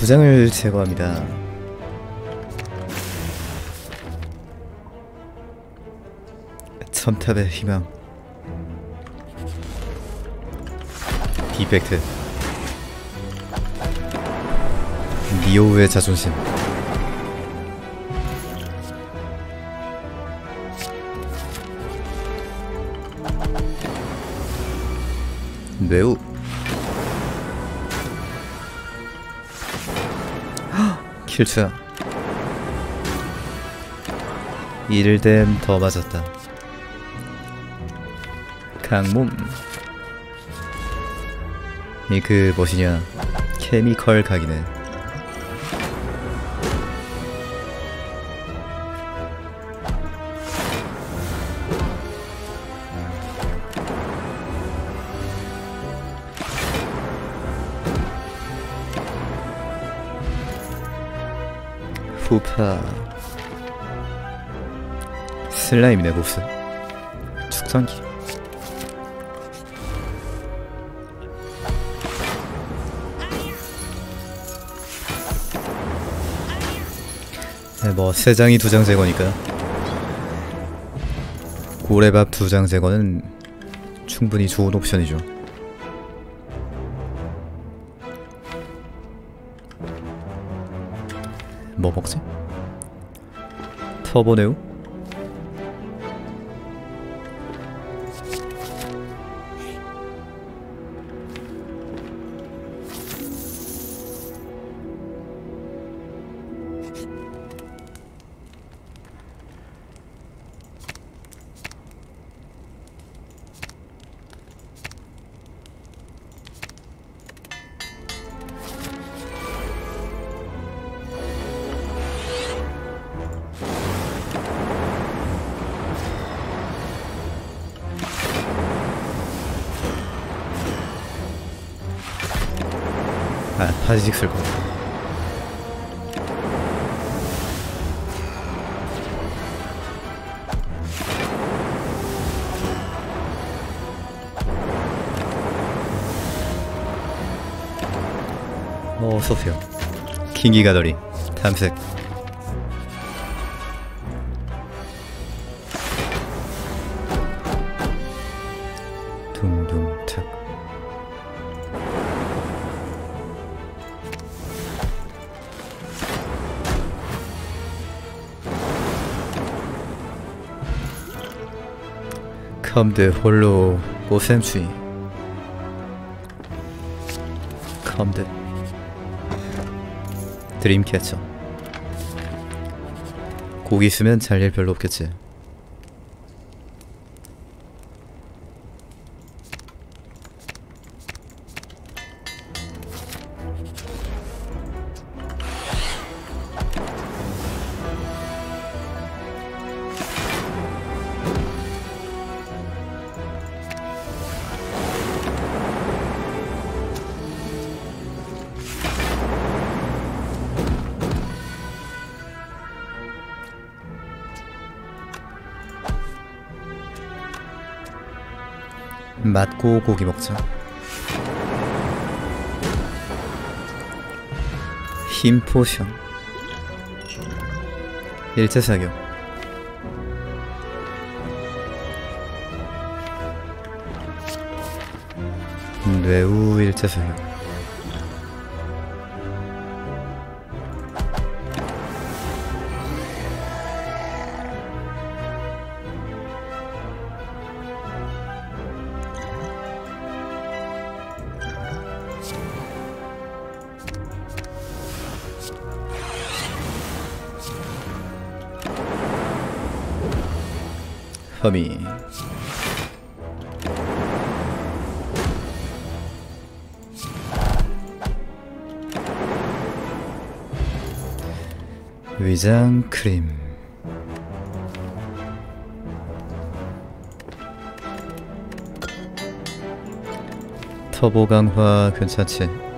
두 장을 제거합니다. 첨탑의 희망. 디펙트. 니오우의 자존심. 뇌우. 킬추야. 이를댐 더 맞았다. 강몸. 이 그 뭐시냐? 케미컬 각이네. 후파 슬라임이네 보스 축성기. 네, 뭐 세 장이 두 장 제거니까. 고래밥 두 장 제거는 충분히 좋은 옵션이죠. 뭐 먹지? 터보네우? 아 파지직 쓸 거다 어, 어서오세요. 킹기 가더리 탐색 컴드 홀로 오셈추이. 컴드 드림캐쳐 고기 있으면 잘 일 별로 없겠지 맞고 고기 먹자. 힘 포션. 일제 사격. 뇌우 일제 사격 허미 위장 크림 터보 강화 괜찮지?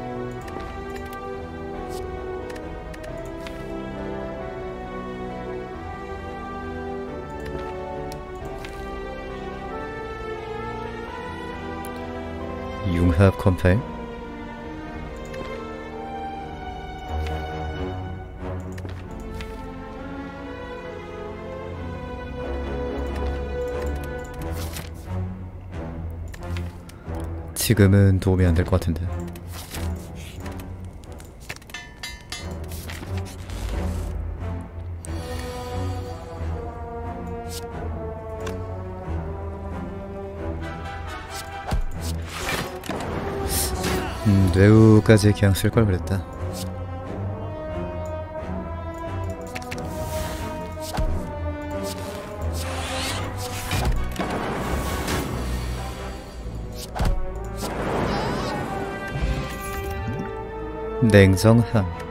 herb convey. 지금은 도움이 안 될 것 같은데 뇌우까지 그냥 쓸 걸 그랬다. 냉정함.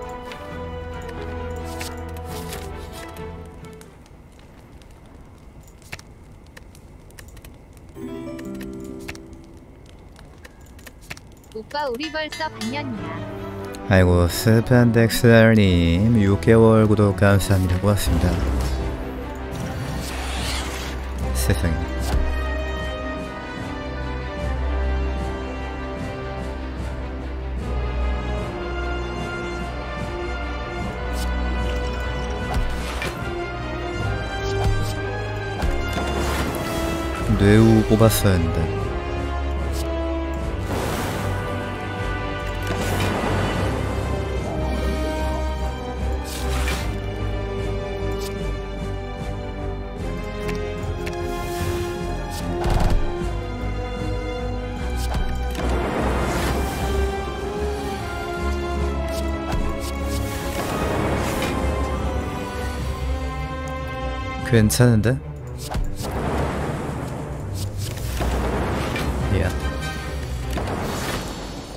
우리 벌써 반년이야. 아이고 스판덱스님 6개월 구독 감사합니다. 고맙습니다. 세상에. 뇌우 뽑았어야 했는데 괜찮은데? 야.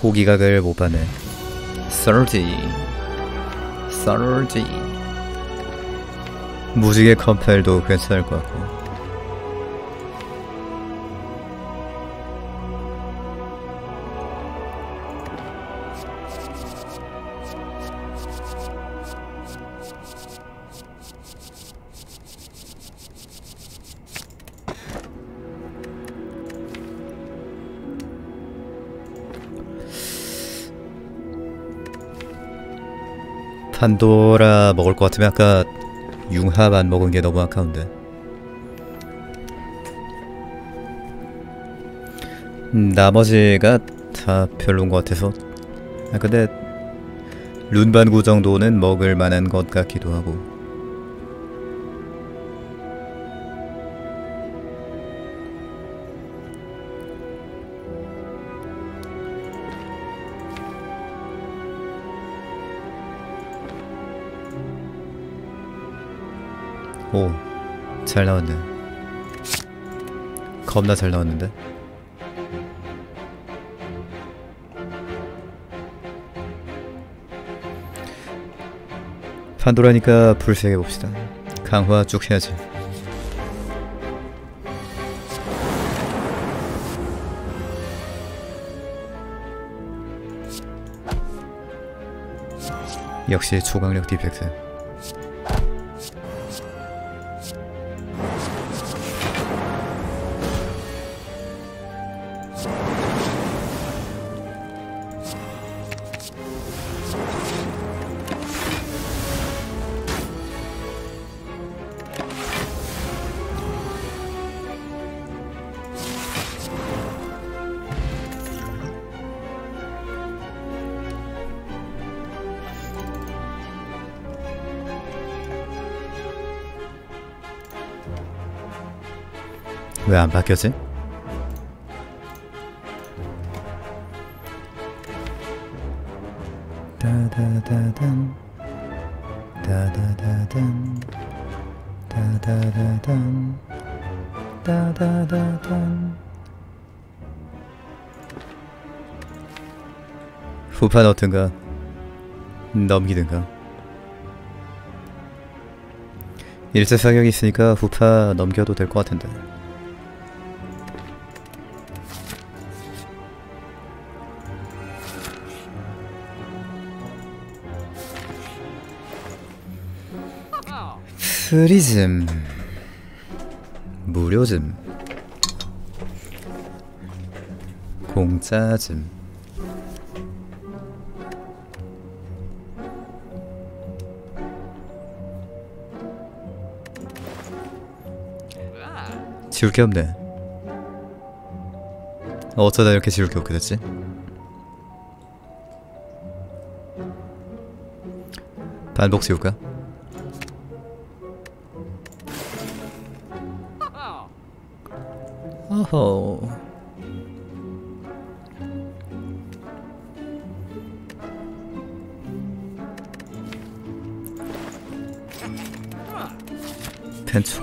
고기각을 못 봤네. 썰지. 썰지. 무지개 컴파일도 괜찮을 것 같고 판도라 먹을 것 같으면 아까 융합 안 먹은 게 너무 아까운데. 음, 나머지가 다 별론 것 같아서. 아 근데 룬반구 정도는 먹을 만한 것 같기도 하고 잘 나왔네. 겁나 잘 나왔는데? 판도라니까 불세게 봅시다. 강화 쭉 해야지. 역시 초강력 디펙트. 바뀌었지? 다다다단 다다다단 다다다단 다다다단. 후파 넣든가? 넘기든가? 일제 사격이 있으니까 후파 넘겨도 될 것 같은데 프리즘 무료즘 공짜즘 지울 게 없네 어쩌다 이렇게 지울 게 없게 됐지? 반복 지울까? 어허 펜츠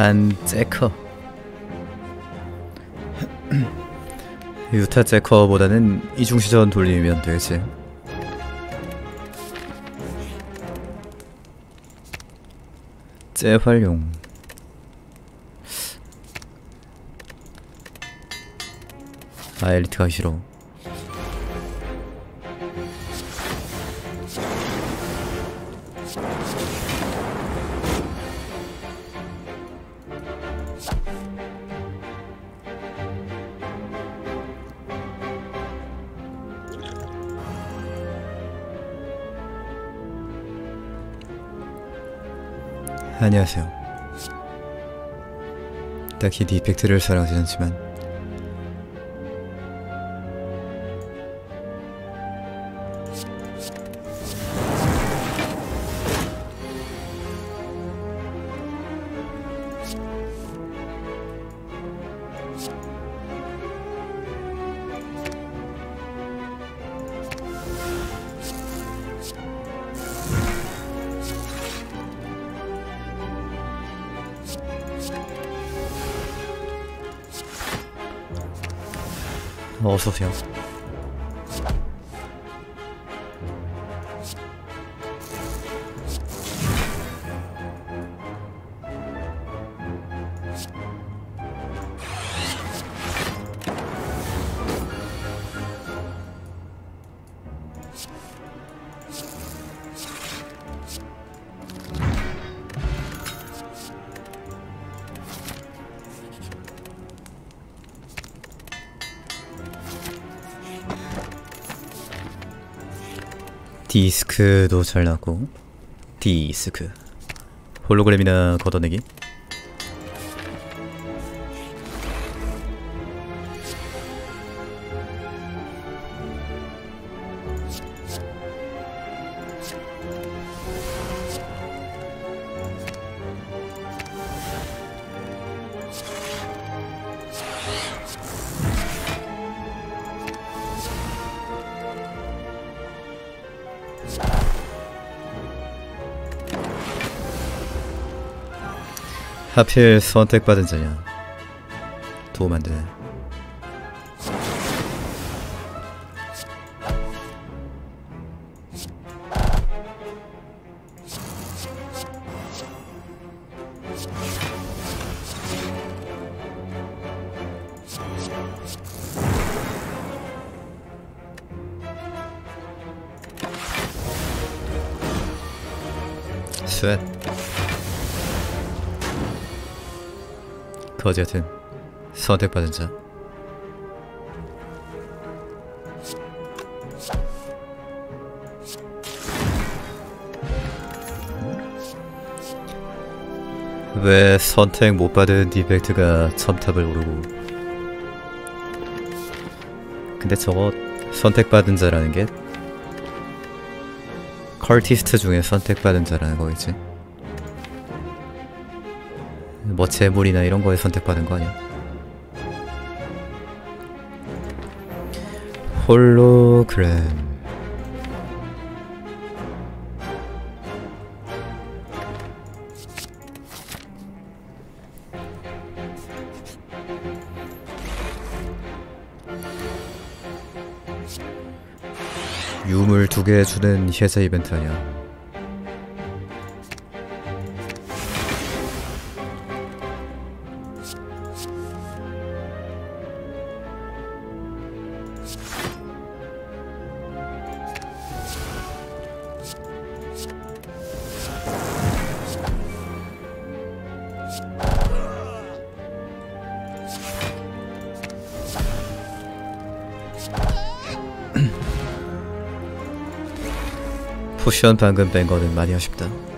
오한 제커. 유타 제커보다는 이중시전 돌리면 되지. 재활용. 아 엘리트 가기 싫어 안녕하세요. 딱히 디펙트를 사랑하지 않지만 디스크도 잘 나고 디스크. 홀로그램이나 걷어내기 하필 선택받은 자냐 도움 안 되네 같은 선택받은 자. 왜 선택 못 받은 디펙트가 첨탑을 오르고? 근데 저거 선택받은 자라는 게 컬티스트 중에 선택받은 자라는 거겠지 뭐 재물이나 이런 거에 선택받은 거 아니야? 홀로그램 유물 두 개 주는 혜자 이벤트 아니야? 포션 방금 뺀 거는 많이 아쉽다.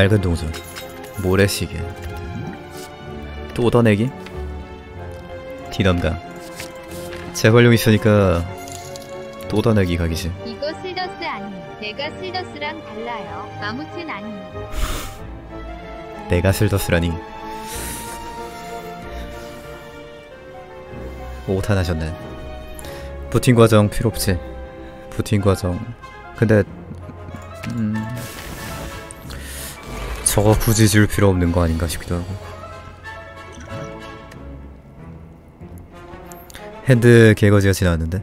낡은 동전 모래시계 또 얻어내기 디넘강 재활용 있으니까 또 얻어내기 각이지 이거 슬더스 아니. 내가 슬더스랑 달라요. 아무튼 아니. 내가 슬더스라니 오탄하셨네 부팅 과정 필요 없지 부팅 과정 근데 음 저거 굳이 줄 필요 없는 거 아닌가 싶기도 하고. 핸드 개거지가 지나왔는데?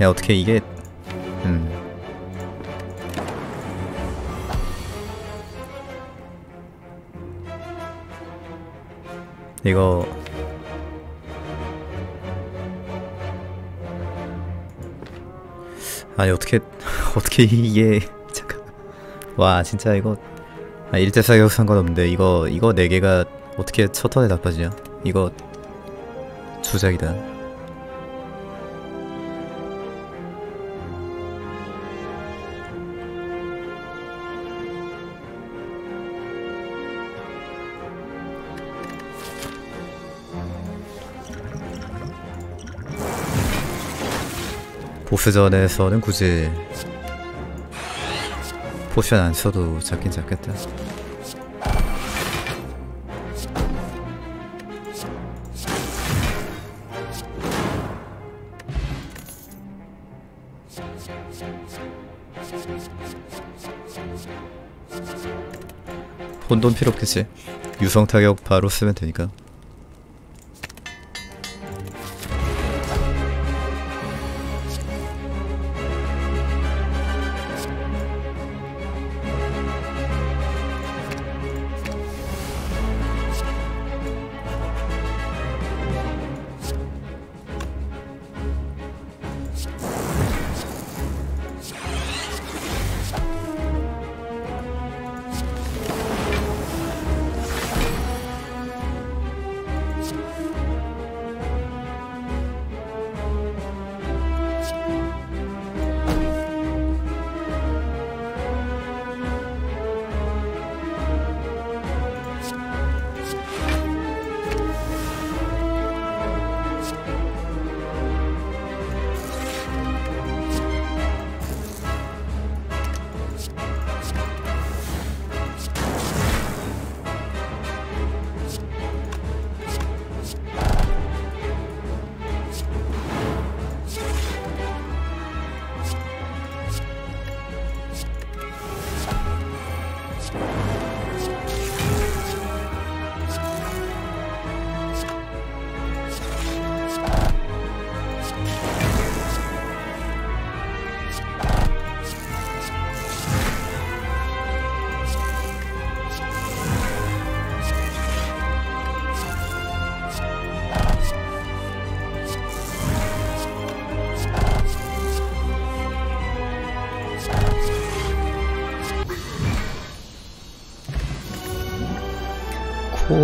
야 어떻게 이게 음. 이거. 아니 어떻게 어떻게 이게 와 진짜 이거 아 일대 사격 상관없는데 이거 이거 네 개가 어떻게 첫 턴에 나빠지냐? 이거 주작이다. 보스전에서는 굳이 포션 안 써도 잡긴 잡겠다. 혼돈 필요 없겠지. 유성 타격 바로 쓰면 되니까.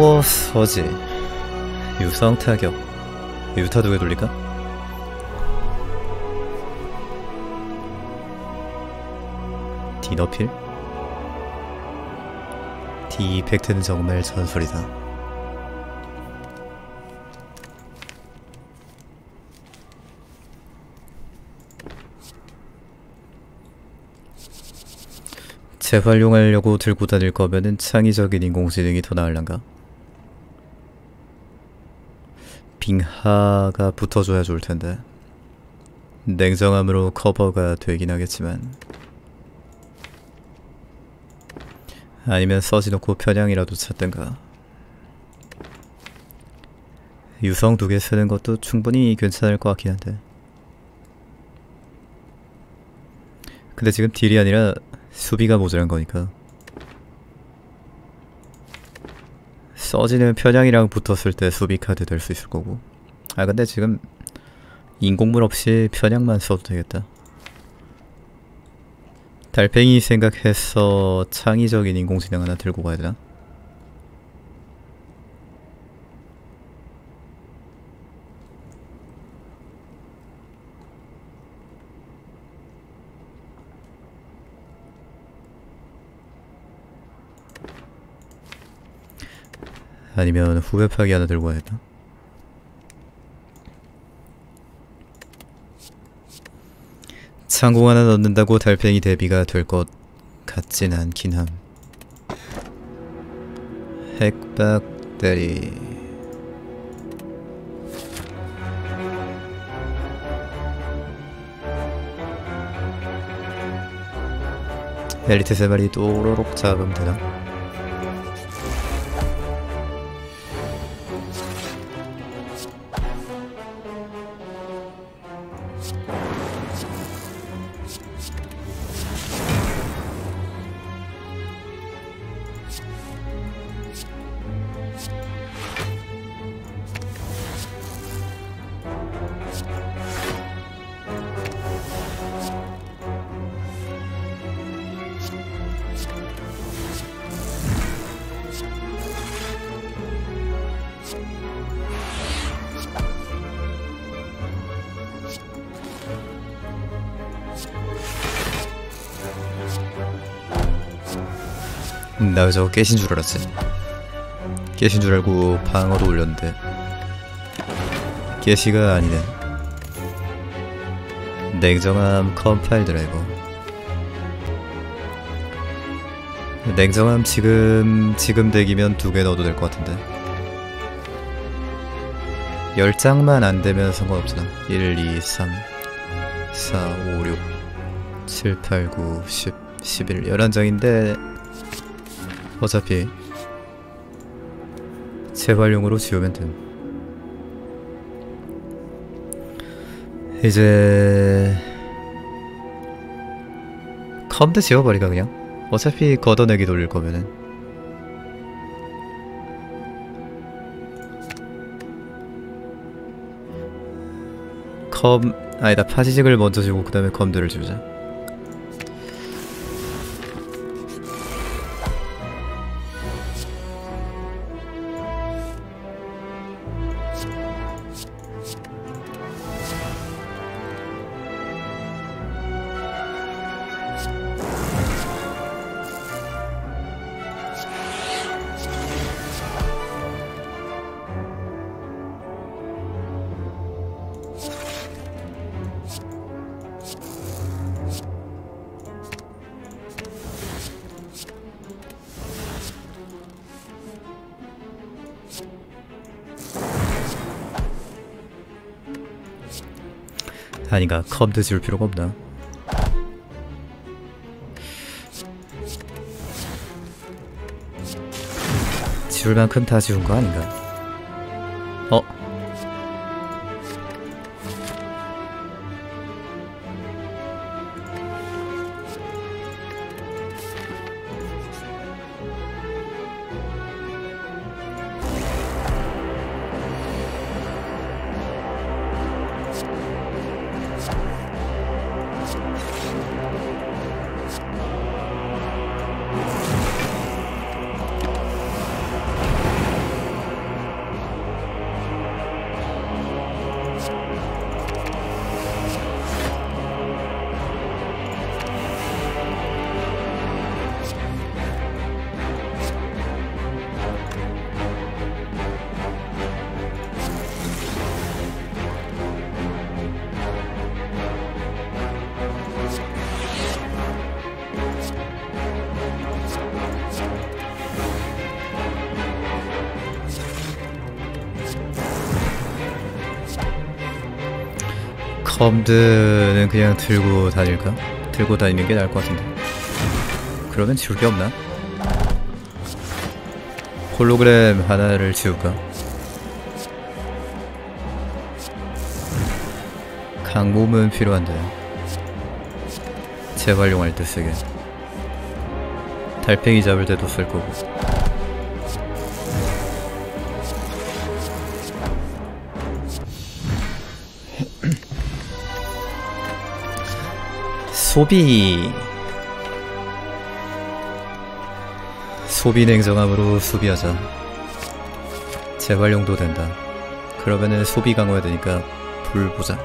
파워 서지 유성 타격 유타도 왜 돌릴까? 디너필? 디 이펙트는 정말 전설이다 재활용하려고 들고 다닐 거면은 창의적인 인공지능이 더 나을란가? 빙하가 붙어줘야 좋을 텐데. 냉정함으로 커버가 되긴 하겠지만. 아니면 써지놓고 편향이라도 찾든가. 유성 두 개 쓰는 것도 충분히 괜찮을 것 같긴 한데. 근데 지금 딜이 아니라 수비가 모자란 거니까. 써지는 편향이랑 붙었을 때 수비 카드 될 수 있을 거고. 아 근데 지금 인공물 없이 편향만 써도 되겠다. 달팽이 생각해서 창의적인 인공지능 하나 들고 가야 되나? 아니면 후배 파기 하나 들고 가야겠다. 창공 하나 넣는다고 달팽이 대비가 될 것 같진 않긴 함. 핵박대리 엘리트 세 마리 또로록 잡으면 되나? 저거 깨신 줄 알았지. 깨신 줄 알고 방어도 올렸는데 깨시가 아니네. 냉정함 Compile Driver. 냉정함 지금 지금 덱이면 두 개 넣어도 될 것 같은데. 10장만 안 되면 상관없잖아. 1, 2, 3, 4, 5, 6, 7, 8, 9, 10, 11, 11장인데 어차피 재활용으로 지우면 됨. 이제 컴드 지워버리가 그냥. 어차피 걷어내기 돌릴 거면은. 컴 아니다 파지직을 먼저 주고 그 다음에 컴드를 주자. 아닌가 컴드 지울 필요가 없나? 지울 만큼 다 지운 거 아닌가 컴드는 그냥 들고 다닐까? 들고 다니는 게 나을 것 같은데. 그러면 지울 게 없나? 홀로그램 하나를 지울까? 강몸은 필요한데 재활용할 때 쓰게 달팽이 잡을 때도 쓸 거고 소비. 소비 냉정함으로 소비하자. 재활용도 된다. 그러면은 소비 강화해야 되니까 불 보자.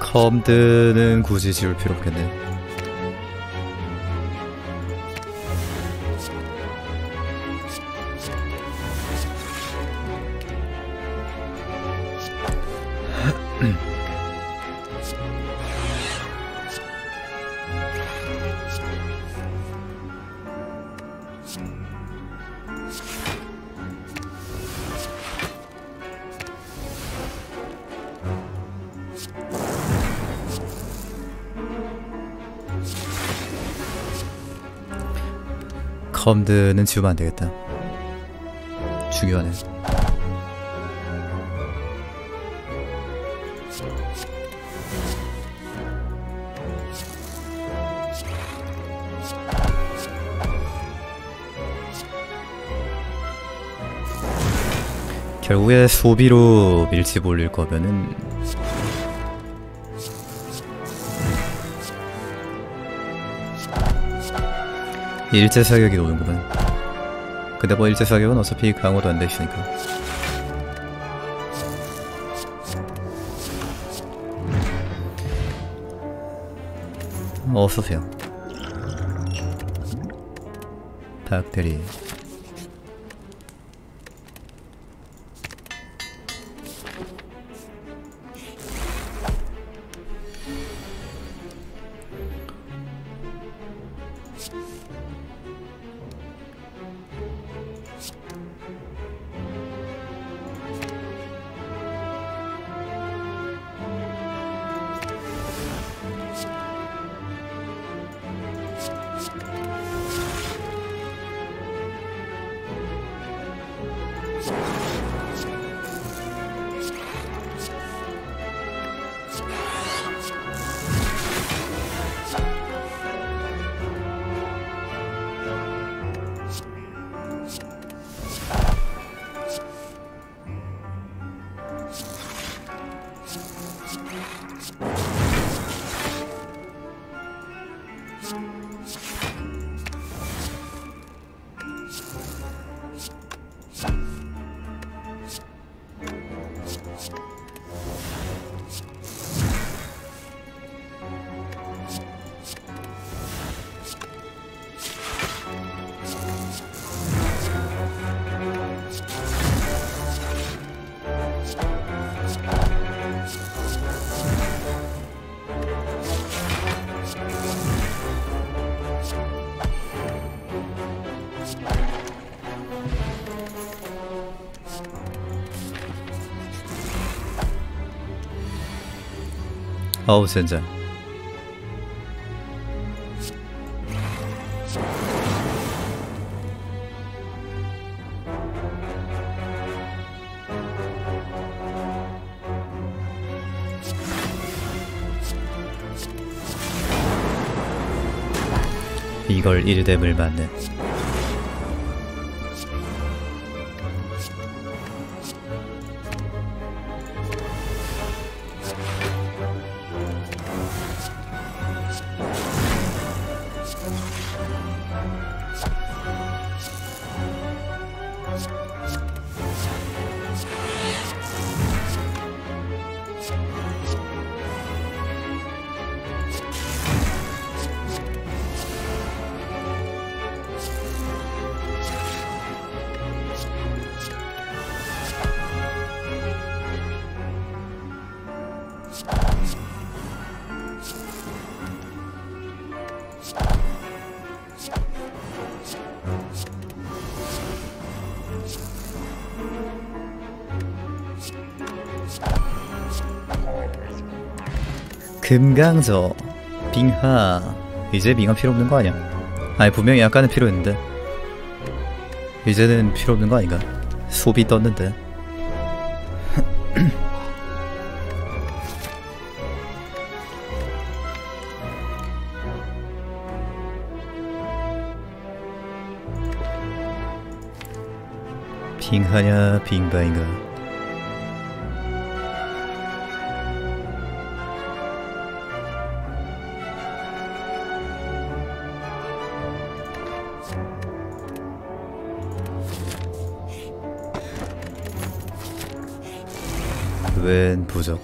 컴드는 굳이 지울 필요 없겠네 컴드는 지우면 안 되겠다. 중요하네. 결국에 소비로 밀집 올릴 거면은 일제 사격이 오는구만. 근데 뭐 일제 사격은 어차피 강화도 안 돼 있으니까. 어서오세요. 박대리. 어우 젠장. 이걸 일뎀을 맞는 금강저 빙하 이제 빙하 필요 없는 거 아니야? 아니 분명히 약간은 필요했는데 이제는 필요 없는 거 아닌가? 소비 떴는데 빙하냐 빙바인가 웬 부적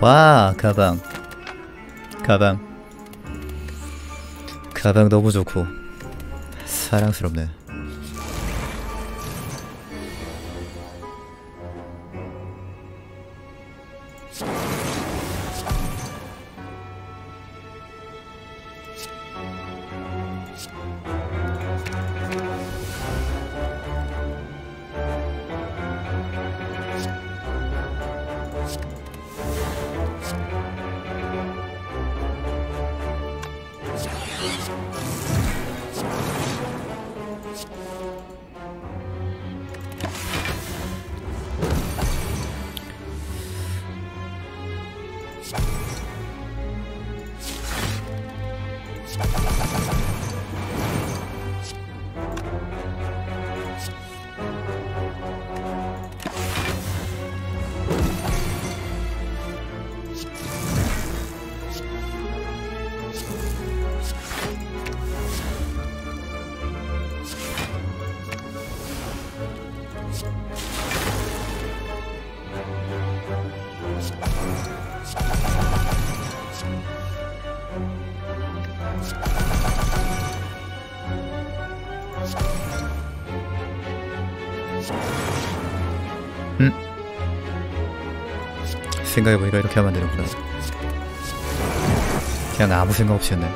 와 가방. 가방. 가방 너무 좋고 사랑스럽네 그냥 아무 생각 없이 했네.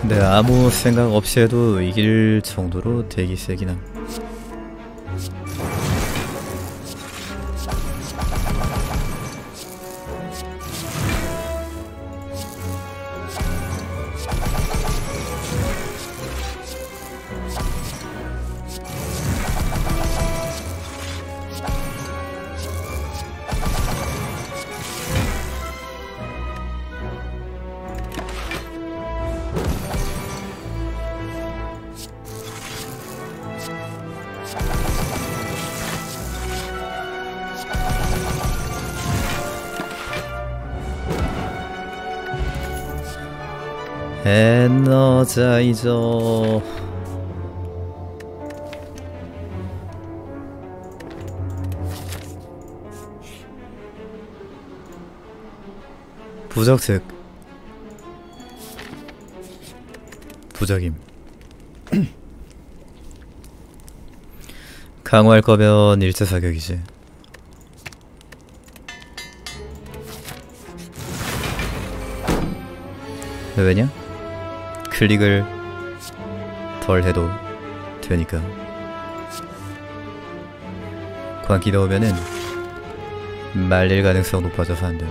근데 아무 생각 없이 해도 이길 정도로 되기 세긴 함. 에 너자이저. 부적특 부적임. 강화할 거면 일제 사격이지. 왜냐? 클릭을 덜 해도 되니까. 광기 넣으면은 말릴 가능성 높아져서 안 돼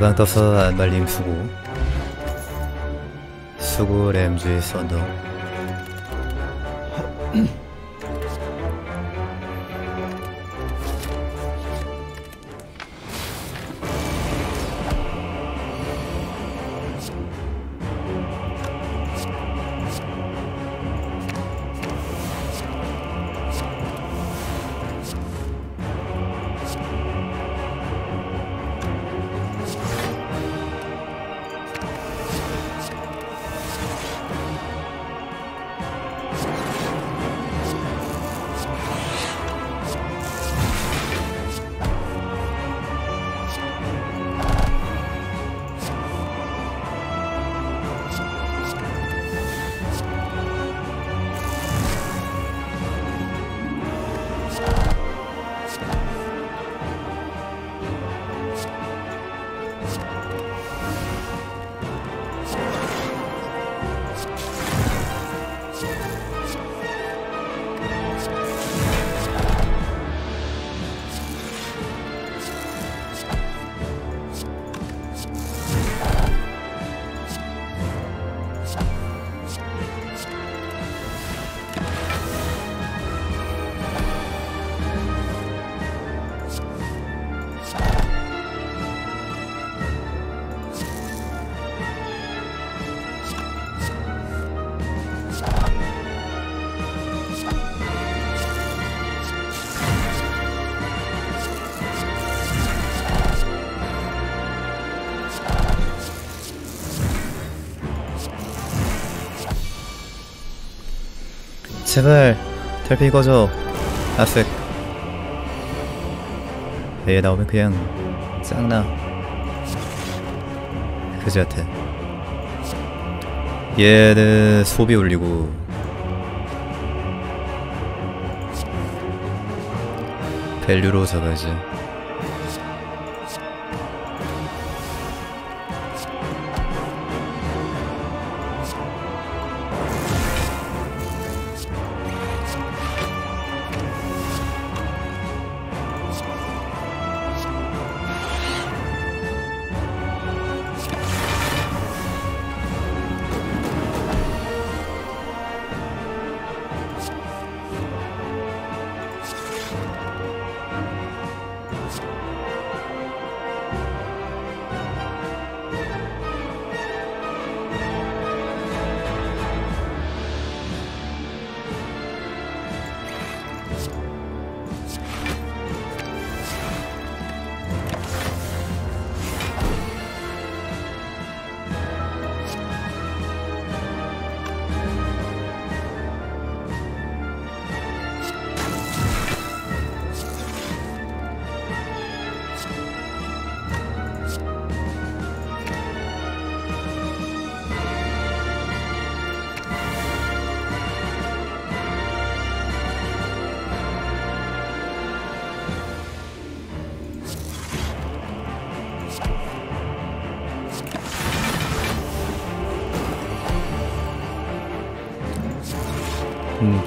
가방 떠서 안 말림 수고 수고 램지 썬더 제발 달팽이 꺼져 아색 애 나오면 그냥 짱나. 그지 같아 얘는 소비 올리고. 밸류로 잡아야지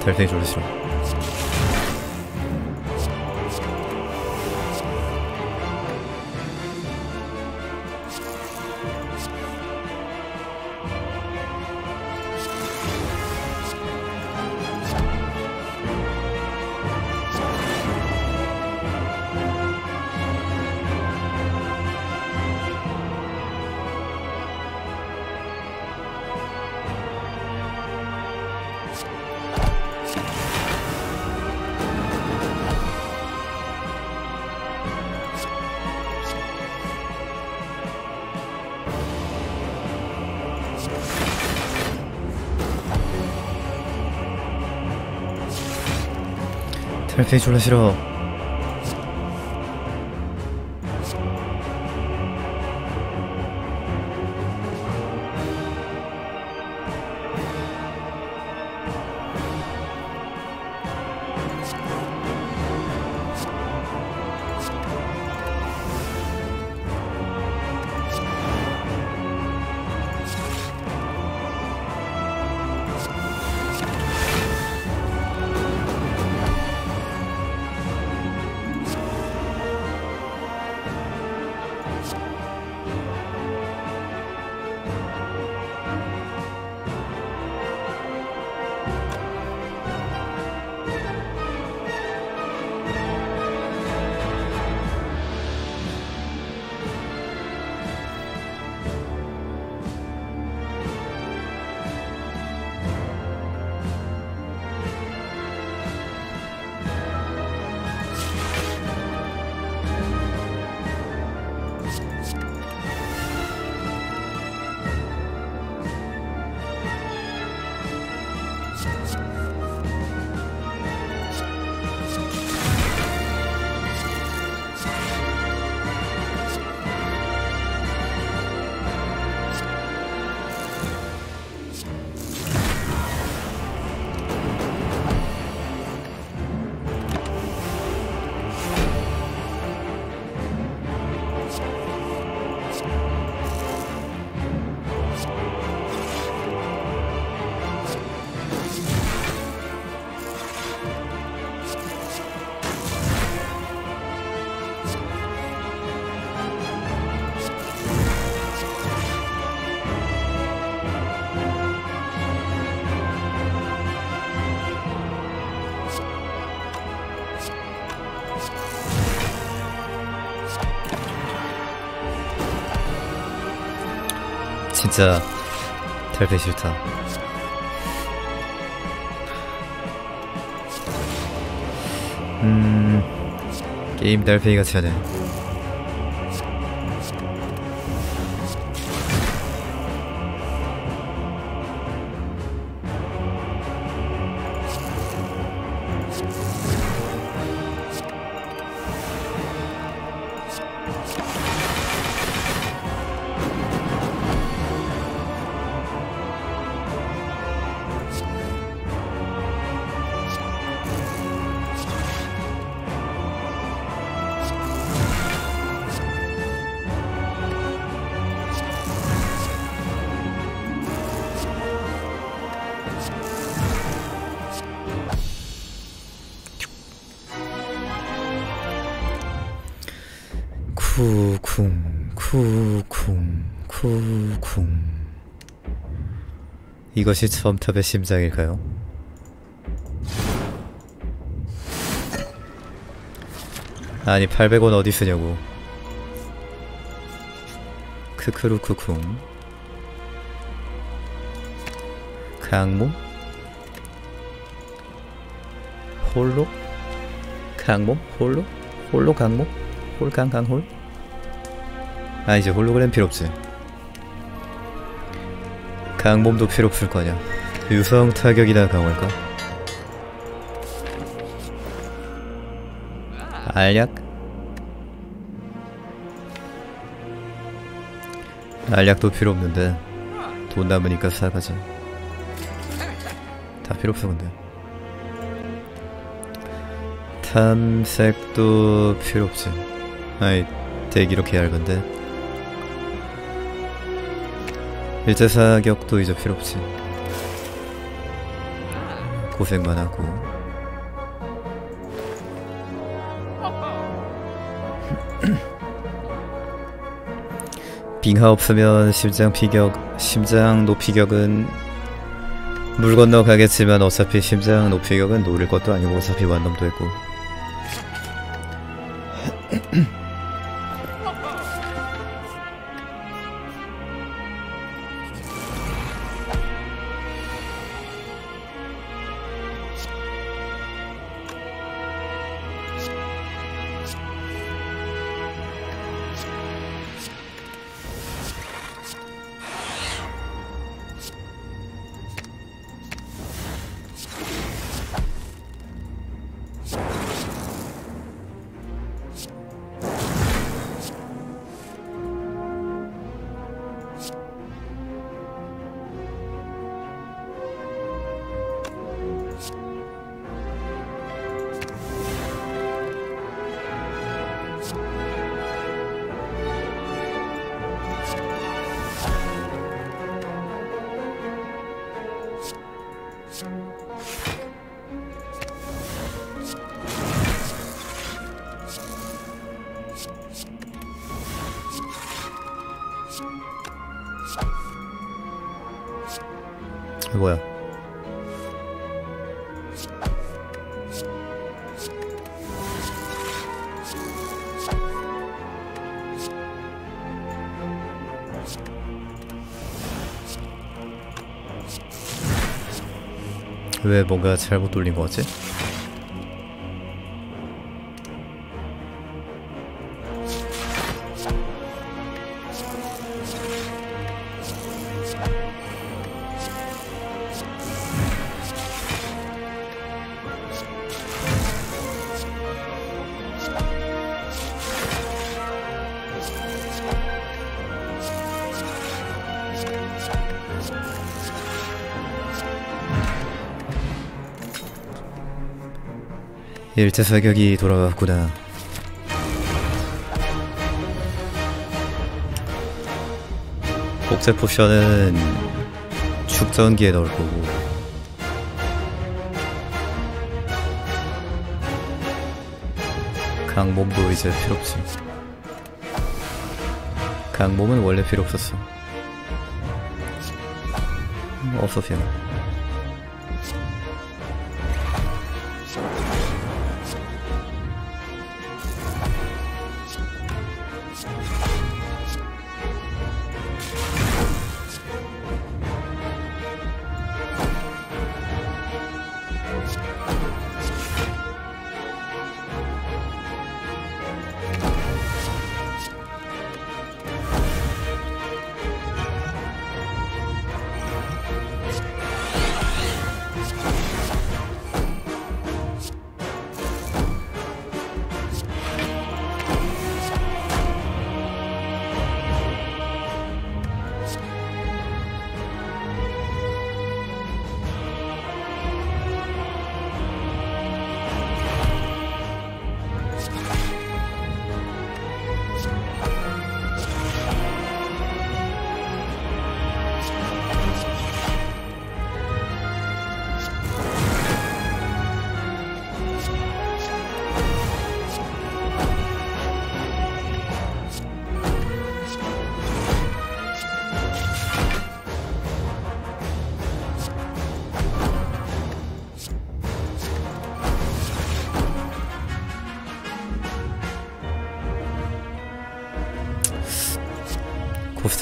음 달팽 달팽이 졸라 싫어 진짜 달팽이 싫다. 음 게임 같이 하네. 이것이 처음탑의 심장일까요? 아니 800원 어디 쓰냐고. 크크루쿠쿵. 강모? 홀로? 강모? 홀로? 홀로 강모? 홀강 강홀? 아 이제 홀로그램 필요 없지 강몸도 필요 없을 거냐? 유성 타격이나 강화할까 알약? 알약도 필요 없는데 돈 남으니까 사가지. 다 필요 없어 근데. 탐색도 필요 없지. 아이 덱 이렇게 얇은데 일제 사격도 이제 필요 없지 고생만 하고. 빙하 없으면 심장 피격 심장 높이격은 물 건너 가겠지만 어차피 심장 높이격은 노릴 것도 아니고 어차피 완놈도 했고 왜 뭔가 잘못 돌린 거 같지? 일제 사격이 돌아갔구나. 복제 포션은 축전기에 넣을 거고 강몸도 이제 필요 없지. 강몸은 원래 필요 없었어. 없었어요.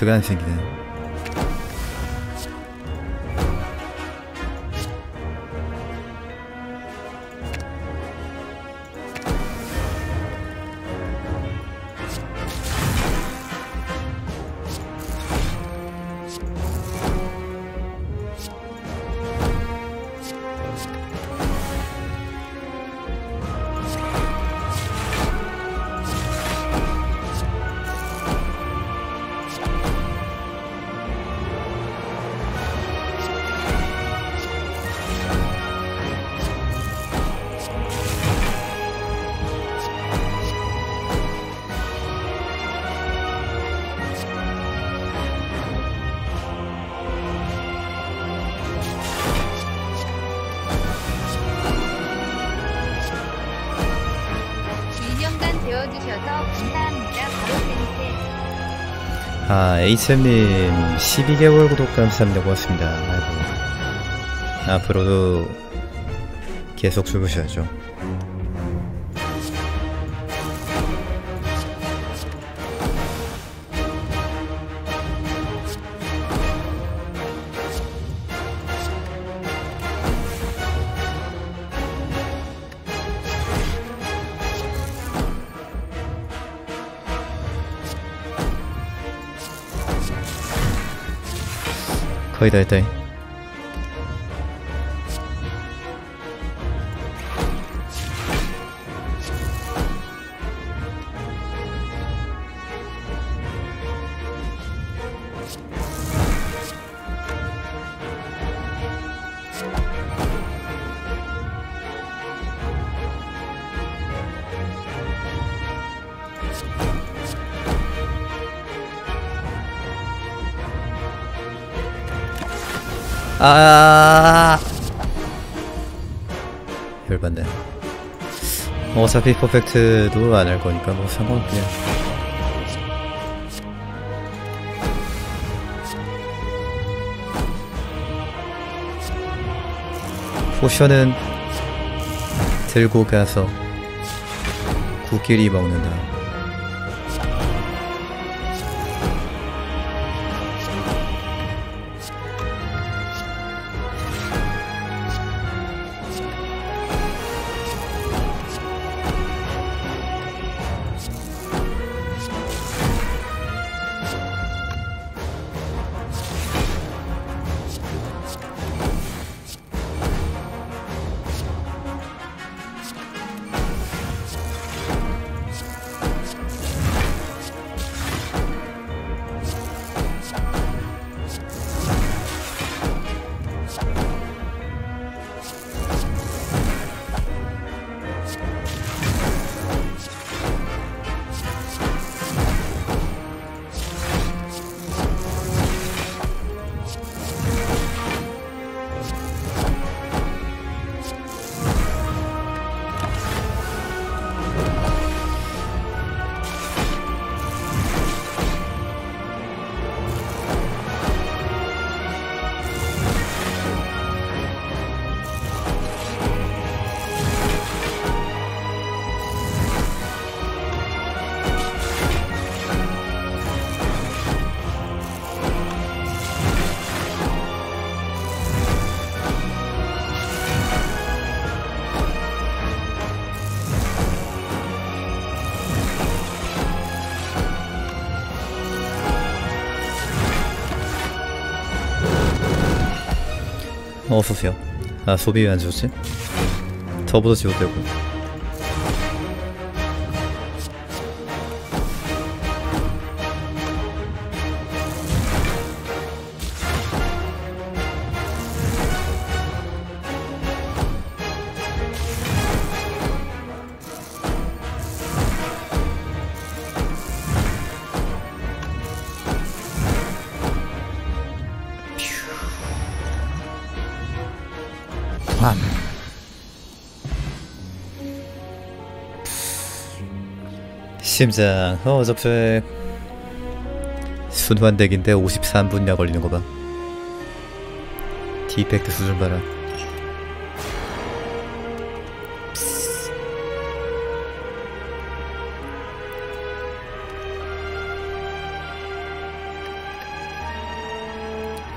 코스트가 안 생기네. 아, 에이스님 12개월 구독 감사합니다. 고맙습니다. 아이고. 앞으로도 계속 주무셔야죠. 거의 다 아. 열받네. 어차피 퍼펙트도 안 할 거니까 뭐 상관없냐 포션은 들고 가서 국끼리 먹는다 어서오세요 아 소비 왜안 좋지? 저보다 지워도 되고 심장 어 접촉 순환 덱인데 53분이나 걸리는 거봐. 디펙트 수준 봐라.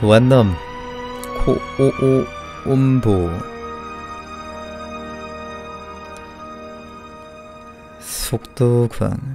완남. 코오오 옴보. 속도광